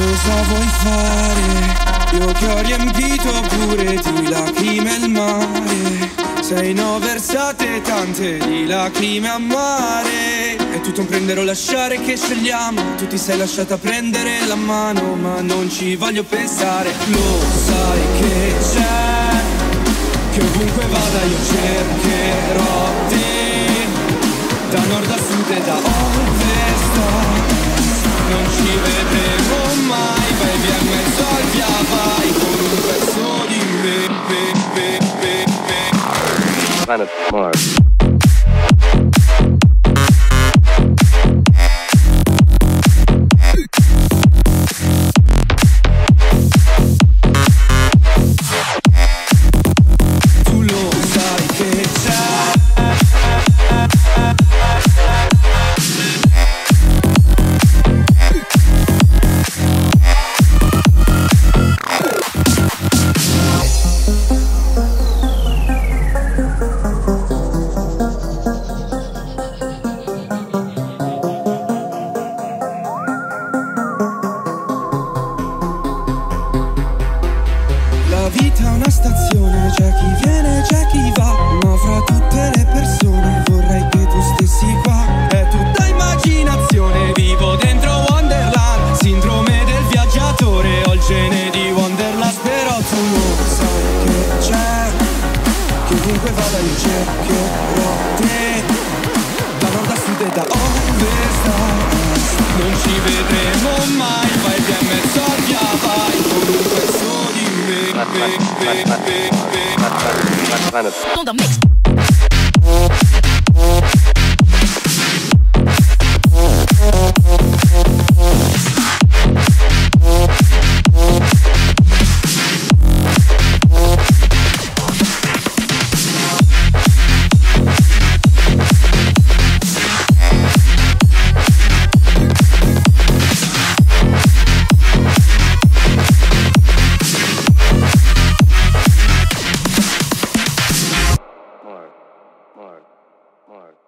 Cosa vuoi fare? Io che ho riempito pure di lacrime il mare. Sei no versate tante di lacrime a mare. È tutto un prendere o lasciare che scegliamo. Tu ti sei lasciata prendere la mano ma non ci voglio pensare. Lo sai che c'è Che ovunque vada io cercherò te Da nord a sud e da ovest. Non ci vedremo Planet Mars. La vita è una stazione, c'è chi viene, c'è chi va Ma fra tutte le persone vorrei che tu stessi qua. È tutta immaginazione, vivo dentro Wonderland Sindrome del viaggiatore, ho il gene di Wonderland Però tu lo sai che c'è. Che ovunque vada io cercherò te Da nord a sud e da ovest a on the mix. Mark